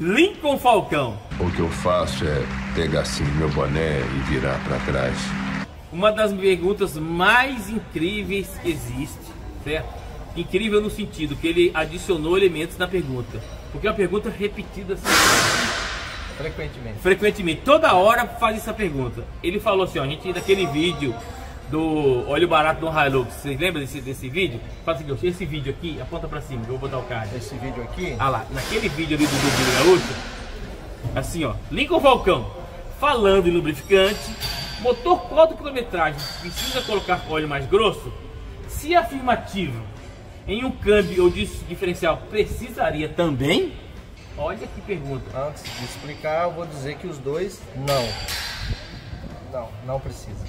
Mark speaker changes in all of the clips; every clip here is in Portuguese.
Speaker 1: Lincoln Falcão.
Speaker 2: O que eu faço é pegar assim meu boné e virar para trás.
Speaker 1: Uma das perguntas mais incríveis que existe, certo? Incrível no sentido que ele adicionou elementos na pergunta. Porque é uma pergunta repetida assim,
Speaker 3: Frequentemente.
Speaker 1: frequentemente. Toda hora faz essa pergunta. Ele falou assim, ó, a gente daquele vídeo do óleo barato do Hilux. Vocês lembram desse, desse vídeo? Fala assim, esse vídeo aqui, aponta pra cima, eu vou botar o card.
Speaker 3: Esse vídeo aqui,
Speaker 1: Ah lá, naquele vídeo ali do Dudu Gaúcho, assim ó, Lincoln Falcão, falando em lubrificante, motor quanto quilometragem, precisa colocar óleo mais grosso? Se afirmativo, em um câmbio ou diferencial, precisaria também? Olha que pergunta.
Speaker 3: antes de explicar, eu vou dizer que os dois não. Não, não precisa.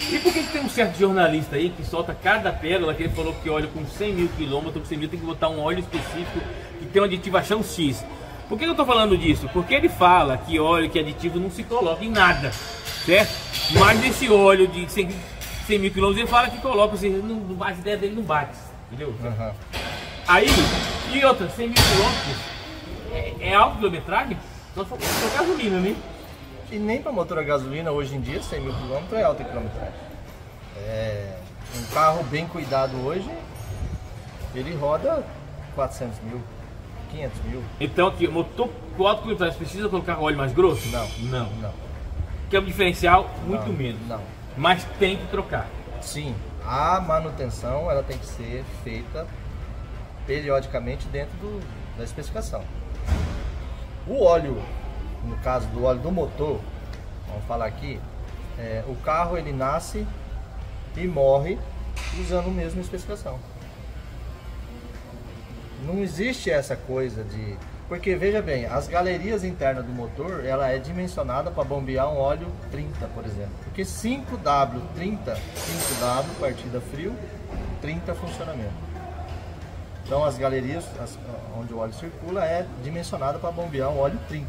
Speaker 1: E por que, que tem um certo jornalista aí que solta cada pérola que ele falou que óleo com 100 mil quilômetros, com 100 mil tem que botar um óleo específico que tem um aditivação X? Por que eu tô falando disso? Porque ele fala que óleo, que aditivo não se coloca em nada, certo? Mas nesse óleo de 100, 100 mil quilômetros ele fala que coloca, assim, não, a ideia dele não bate, entendeu?
Speaker 3: Aham.
Speaker 1: Aí, e outra, 100 mil quilômetros é, é alta quilometragem? Só se for gasolina, né?
Speaker 3: E nem para motor a gasolina, hoje em dia, 100 mil quilômetros é alta quilometragem. É, um carro bem cuidado hoje, ele roda 400 mil, 500 mil.
Speaker 1: Então aqui, motor 4 quilometragem, precisa colocar óleo mais grosso?
Speaker 3: Não.
Speaker 1: Não.
Speaker 3: Não.
Speaker 1: Que é um diferencial muito
Speaker 3: não,
Speaker 1: menos.
Speaker 3: Não.
Speaker 1: Mas tem que trocar.
Speaker 3: Sim, a manutenção ela tem que ser feita periodicamente dentro do- da especificação. O óleo, no caso do óleo do motor, vamos falar aqui, é, o carro ele nasce e morre usando a mesma especificação. Não existe essa coisa de. Porque veja bem, as galerias internas do motor ela é dimensionada para bombear um óleo 30, por exemplo. Porque 5W 30, 5W partida frio, 30 funcionamento. Então as galerias as- onde o óleo circula é dimensionada para bombear um óleo 30.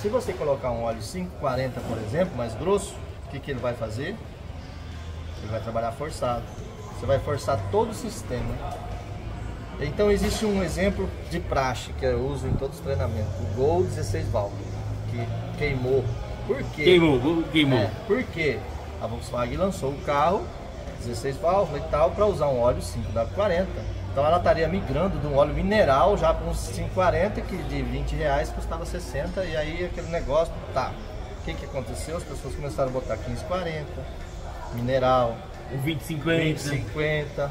Speaker 3: Se você colocar um óleo 540, por exemplo, mais grosso, o que, que ele vai fazer? Ele vai trabalhar forçado. Você vai forçar todo o sistema. Então existe um exemplo de praxe que eu uso em todos os treinamentos. O Gol 16 válvulas, que queimou. Por quê?
Speaker 1: Queimou, queimou.
Speaker 3: É, porque a Volkswagen lançou o carro 16 válvulas e tal para usar um óleo 5W40. Então ela estaria migrando de um óleo mineral já para uns 540 que de 20 reais custava 60 e aí aquele negócio tá. O que, que aconteceu? As pessoas começaram a botar 1540, mineral,
Speaker 1: O 2050.
Speaker 3: 2050.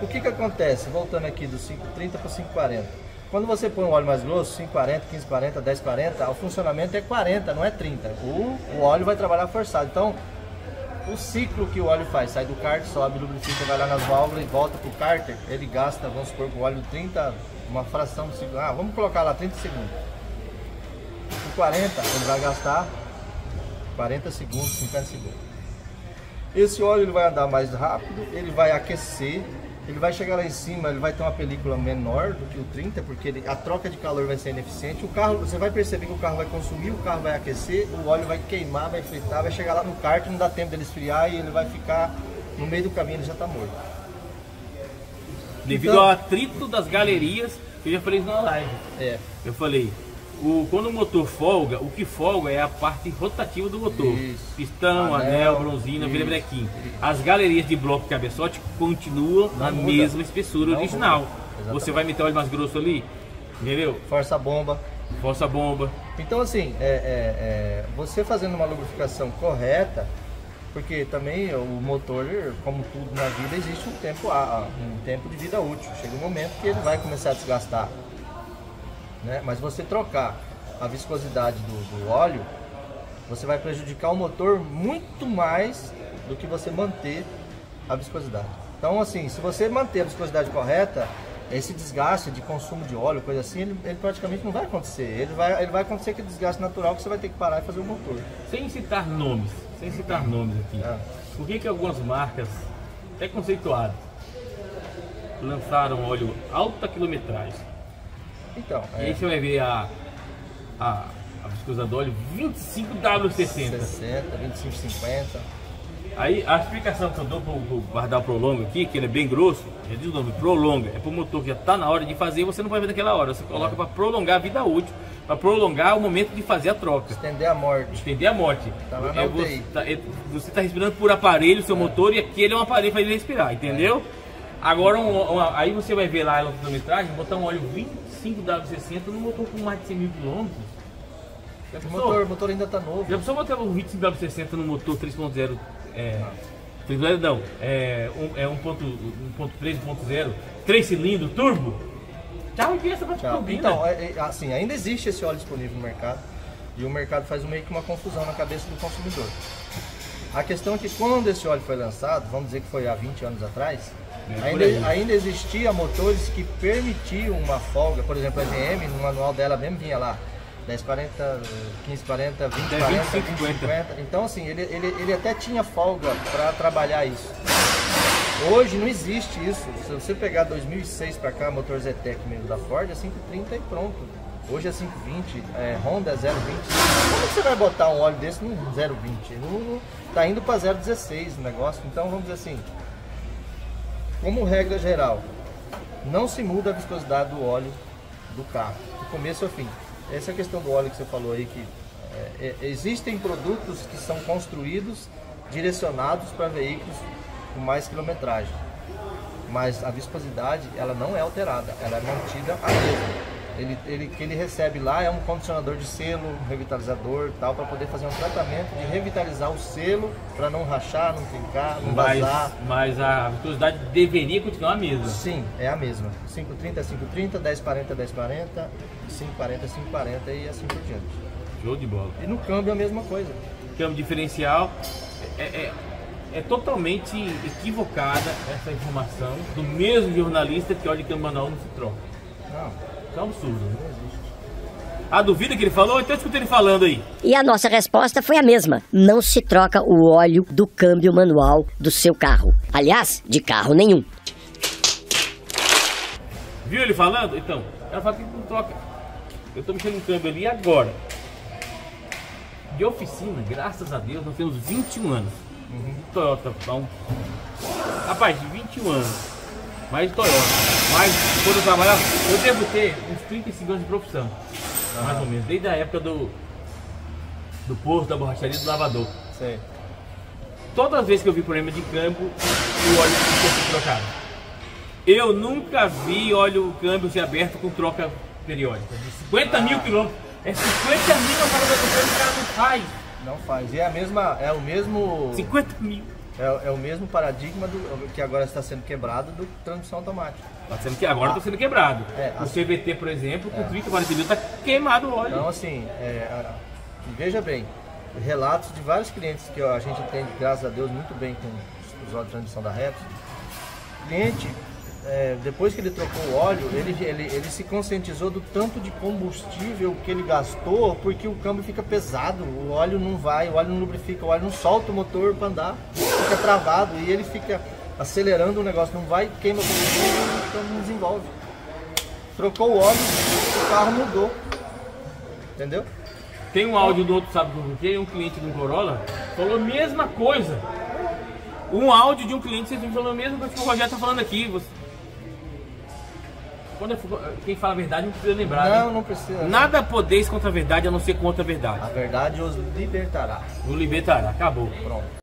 Speaker 3: O que que acontece? Voltando aqui do 530 para 540. Quando você põe um óleo mais grosso, 540, 1540, 1040, o funcionamento é 40, não é 30. O, o óleo vai trabalhar forçado. Então, o ciclo que o óleo faz, sai do cárter, sobe, lubrifica, vai lá nas válvulas e volta pro cárter, ele gasta, vamos supor, o óleo 30, uma fração de segundo. Ah, vamos colocar lá 30 segundos. Com 40, ele vai gastar 40 segundos, 50 segundos. Esse óleo ele vai andar mais rápido, ele vai aquecer, ele vai chegar lá em cima, ele vai ter uma película menor do que o 30, porque ele- a troca de calor vai ser ineficiente. O carro, você vai perceber que o carro vai consumir, o carro vai aquecer, o óleo vai queimar, vai fritar, vai chegar lá no kart, não dá tempo dele esfriar e ele vai ficar no meio do caminho, ele já está morto.
Speaker 1: Devido
Speaker 3: Então-
Speaker 1: ao atrito das galerias, que eu já falei isso na live.
Speaker 3: É,
Speaker 1: Eu falei, o, quando o motor folga, o que folga é a parte rotativa do motor.
Speaker 3: Isso.
Speaker 1: Pistão,
Speaker 3: Anel,
Speaker 1: anel, bronzina,
Speaker 3: isso.
Speaker 1: virabrequim. As galerias de bloco e cabeçote continuam na
Speaker 3: muda.
Speaker 1: mesma espessura
Speaker 3: Não
Speaker 1: original. Você vai meter óleo mais grosso ali, entendeu?
Speaker 3: força a bomba.
Speaker 1: Força a bomba.
Speaker 3: Então assim, é, é, é, você fazendo uma lubrificação correta, porque também o motor, como tudo na vida, existe um tempo, um tempo de vida útil. Chega um momento que ele vai começar a desgastar. Né? Mas você trocar a viscosidade do, do óleo, você vai prejudicar o motor muito mais do que você manter a viscosidade. Então assim, se você manter a viscosidade correta, esse desgaste de consumo de óleo, coisa assim, ele, ele praticamente não vai acontecer. Ele vai, ele vai acontecer aquele desgaste natural que você vai ter que parar e fazer o motor.
Speaker 1: Sem citar nomes, sem citar nomes aqui.
Speaker 3: Ah.
Speaker 1: Por que, que algumas marcas, até conceituadas, lançaram óleo alta quilometragem?
Speaker 3: Então,
Speaker 1: E aí
Speaker 3: é,
Speaker 1: você vai ver a, a, a viscosidade do óleo 25W60.
Speaker 3: 60, 25, 50.
Speaker 1: Aí a explicação que eu dou pro, pro guardar o prolonga aqui, que ele é bem grosso, já diz o nome, prolonga, é pro motor que já tá na hora de fazer, você não vai ver naquela hora, você coloca para prolongar a vida útil, para prolongar o momento de fazer a troca.
Speaker 3: Estender a morte.
Speaker 1: Estender a morte.
Speaker 3: Tá lá na
Speaker 1: é, você, tá, é, tá respirando por aparelho, seu motor, e aquele é um aparelho para ele respirar, entendeu? Agora, um- aí você vai ver lá a quilometragem, botar um óleo 25W60 no motor com mais de 100 mil quilômetros. Já
Speaker 3: O motor, o motor ainda tá novo.
Speaker 1: Já precisou botar um 25W60 no motor 3.0? É, 3.0 não, é, um, é 1.3, 1.0, 3 cilindros, turbo? Tchau e pensa pra
Speaker 3: Tchau.
Speaker 1: turbina.
Speaker 3: Então, é- é, assim, ainda existe esse óleo disponível no mercado e o mercado faz meio que uma confusão na cabeça do consumidor. A questão é que quando esse óleo foi lançado, vamos dizer que foi há 20 anos atrás. Ainda, ainda existia motores que permitiam uma folga, por exemplo, a GM, no manual dela mesmo vinha lá 1040, 1540, 2040,
Speaker 1: 25,
Speaker 3: 2050. Então, assim, ele, ele, ele até tinha folga para trabalhar isso. Hoje não existe isso. Se você pegar 2006 para cá, motor Zetec mesmo da Ford, é 530 e pronto. Hoje é 520, é, Honda é 020. Como você vai botar um óleo desse no 020? Não, não, tá indo para 016 o negócio. Então vamos dizer assim, como regra geral, não se muda a viscosidade do óleo do carro, do começo ao fim. Essa questão do óleo que você falou aí, que é, é, existem produtos que são construídos, direcionados para veículos com mais quilometragem. Mas a viscosidade, ela não é alterada, ela é mantida a mesma. Ele, ele, que ele recebe lá é um condicionador de selo, um revitalizador e tal, para poder fazer um tratamento de revitalizar o selo, para não rachar, não fincar, não
Speaker 1: mas,
Speaker 3: vazar.
Speaker 1: mas a velocidade deveria continuar a mesma.
Speaker 3: Sim, é a mesma. 530 é 530, 1040 é 1040, 540 é 540 e assim por diante.
Speaker 1: Show de bola.
Speaker 3: E no câmbio é a mesma coisa.
Speaker 1: câmbio diferencial. É, é, é totalmente equivocada essa informação do mesmo jornalista que olha que o manual não se troca.
Speaker 3: Não,
Speaker 1: Isso é um absurdo. Não existe. A dúvida que ele falou, então escuta ele falando aí.
Speaker 4: E a nossa resposta foi a mesma: não se troca o óleo do câmbio manual do seu carro. Aliás, de carro nenhum.
Speaker 1: Viu ele falando? Então, ela fala que não troca. Eu tô mexendo no câmbio ali agora. De oficina, graças a Deus, nós temos 21 anos. Toyota, então. Rapaz, de 21 anos. Mais Toyota. Mas quando eu trabalhava, eu devo ter uns 35 anos de profissão. Mais ou menos. Desde a época do. Do posto, da borracharia do lavador.
Speaker 3: sei.
Speaker 1: Todas as vezes que eu vi problema de câmbio, o óleo tinha ser trocado. Eu nunca vi óleo câmbio ser aberto com troca periódica. De 50 mil quilômetros. É 50 mil a cada câmbio o cara não faz.
Speaker 3: Não faz. E é a mesma, é o mesmo,
Speaker 1: 50 mil.
Speaker 3: É, é o mesmo paradigma do que agora está sendo quebrado do transmissão automática.
Speaker 1: Tá sendo que agora está sendo quebrado.
Speaker 3: É,
Speaker 1: o
Speaker 3: a-
Speaker 1: CVT, por exemplo, com 30, 40 mil, tá queimado o óleo.
Speaker 3: Então, assim, é, veja bem, relatos de vários clientes que ó, a gente entende, graças a Deus, muito bem com os óleos de transmissão da Reps. Cliente, é, depois que ele trocou o óleo, ele, ele, ele se conscientizou do tanto de combustível que ele gastou, porque o câmbio fica pesado, o óleo não vai, o óleo não lubrifica, o óleo não solta o motor para andar, fica travado e ele fica acelerando o negócio, não vai, queima o combustível, então não desenvolve. Trocou o óleo, o carro mudou. Entendeu?
Speaker 1: Tem um áudio do outro, sabe por quê? Um cliente de um Corolla falou a mesma coisa. Um áudio de um cliente, vocês falou a mesma coisa que o Rogério tá falando aqui. Você- Quando for- quem fala a verdade não precisa lembrar.
Speaker 3: Não,
Speaker 1: né?
Speaker 3: não precisa.
Speaker 1: Nada podeis contra a verdade a não ser contra a verdade.
Speaker 3: A verdade os libertará.
Speaker 1: O libertará, acabou.
Speaker 3: Pronto.